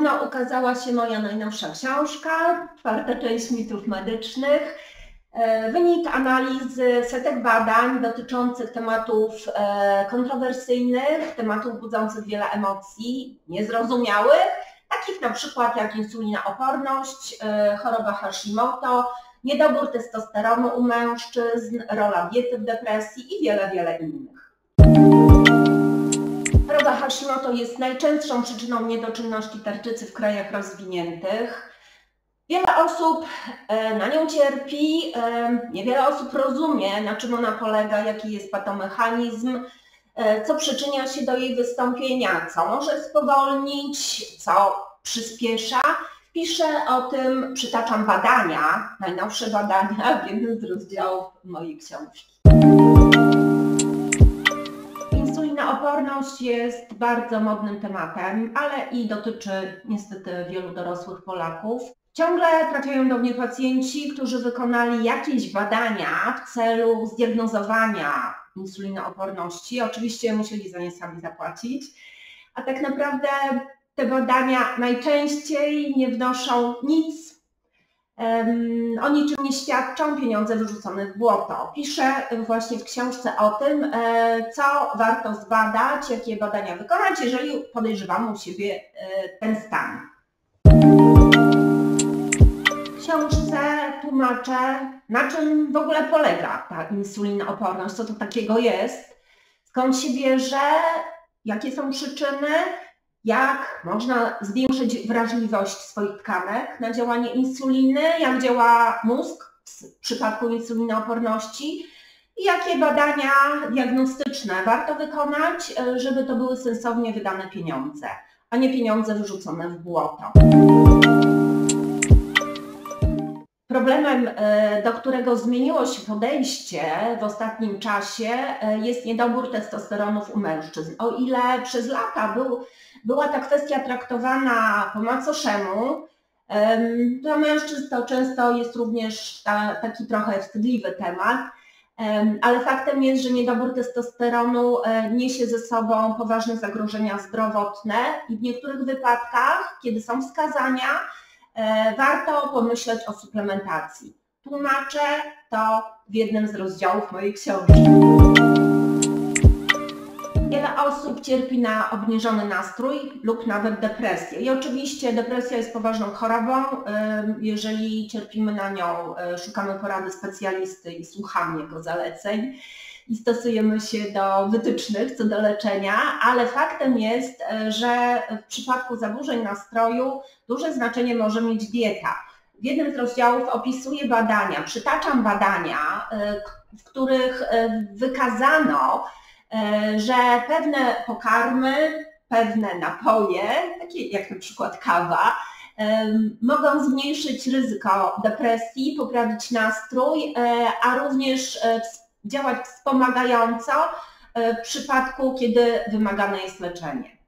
Niedawno ukazała się moja najnowsza książka, czwarta część mitów medycznych. E, wynik analizy setek badań dotyczących tematów e, kontrowersyjnych, tematów budzących wiele emocji, niezrozumiałych, takich na przykład jak insulinooporność, e, choroba Hashimoto, niedobór testosteronu u mężczyzn, rola diety w depresji i wiele, wiele innych. Hashimoto jest najczęstszą przyczyną niedoczynności tarczycy w krajach rozwiniętych. Wiele osób e, na nią cierpi, e, niewiele osób rozumie, na czym ona polega, jaki jest patomechanizm, e, co przyczynia się do jej wystąpienia, co może spowolnić, co przyspiesza. Piszę o tym, przytaczam badania, najnowsze badania w jednym z rozdziałów mojej książki. Insulinooporność jest bardzo modnym tematem, ale i dotyczy niestety wielu dorosłych Polaków. Ciągle trafiają do mnie pacjenci, którzy wykonali jakieś badania w celu zdiagnozowania insulinooporności. Oczywiście musieli za nie sami zapłacić, a tak naprawdę te badania najczęściej nie wnoszą nic o niczym nie świadczą pieniądze wyrzucone w błoto. Piszę właśnie w książce o tym, e, co warto zbadać, jakie badania wykonać, jeżeli podejrzewamy u siebie e, ten stan. W książce tłumaczę, na czym w ogóle polega ta insulinooporność, co to takiego jest, skąd się bierze, jakie są przyczyny, jak można zwiększyć wrażliwość swoich tkanek na działanie insuliny, jak działa mózg w przypadku insulinooporności i jakie badania diagnostyczne warto wykonać, żeby to były sensownie wydane pieniądze, a nie pieniądze wyrzucone w błoto. Problemem, e, do którego zmieniło się podejście w ostatnim czasie, e, jest niedobór testosteronów u mężczyzn. O ile przez lata był, była ta kwestia traktowana po macoszemu, dla mężczyzn to często jest również ta, taki trochę wstydliwy temat, ale faktem jest, że niedobór testosteronu e, niesie ze sobą poważne zagrożenia zdrowotne i w niektórych wypadkach, kiedy są wskazania, warto pomyśleć o suplementacji. Tłumaczę to w jednym z rozdziałów mojej książki. Wiele osób cierpi na obniżony nastrój lub nawet depresję. I oczywiście depresja jest poważną chorobą. E, jeżeli cierpimy na nią, e, szukamy porady specjalisty i słuchamy jego zaleceń i stosujemy się do wytycznych co do leczenia, ale faktem jest, e, że w przypadku zaburzeń nastroju duże znaczenie może mieć dieta. W jednym z rozdziałów opisuję badania, przytaczam badania, e, w których e, wykazano, że pewne pokarmy, pewne napoje, takie jak na przykład kawa, mogą zmniejszyć ryzyko depresji, poprawić nastrój, a również działać wspomagająco e, w przypadku, kiedy wymagane jest leczenie.